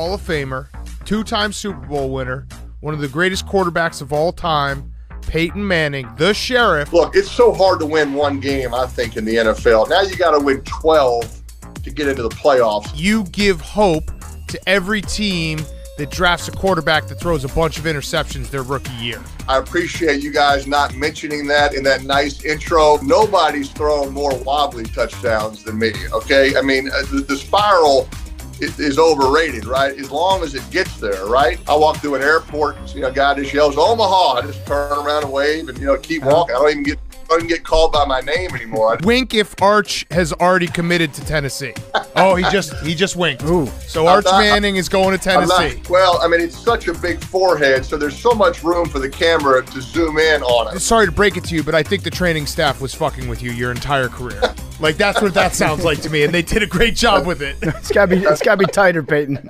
Hall of Famer, two time Super Bowl winner, one of the greatest quarterbacks of all time, Peyton Manning, the sheriff. Look, it's so hard to win one game, I think, in the NFL. Now you got to win 12 to get into the playoffs. You give hope to every team that drafts a quarterback that throws a bunch of interceptions their rookie year. I appreciate you guys not mentioning that in that nice intro. Nobody's thrown more wobbly touchdowns than me, okay? I mean, uh, the, the spiral is overrated, right? As long as it gets there, right? I walk through an airport, and, you know, a guy just yells Omaha. I just turn around and wave, and you know, keep uh-huh. walking. I don't even get I don't even get called by my name anymore. Wink if Arch has already committed to Tennessee. oh, he just he just winked. Ooh. So Arch not- Manning is going to Tennessee. not- well, I mean, it's such a big forehead, so there's so much room for the camera to zoom in on it. Sorry to break it to you, but I think the training staff was fucking with you your entire career. like that's what that sounds like to me, and they did a great job with it. It's gotta be it's gotta be tighter, Peyton.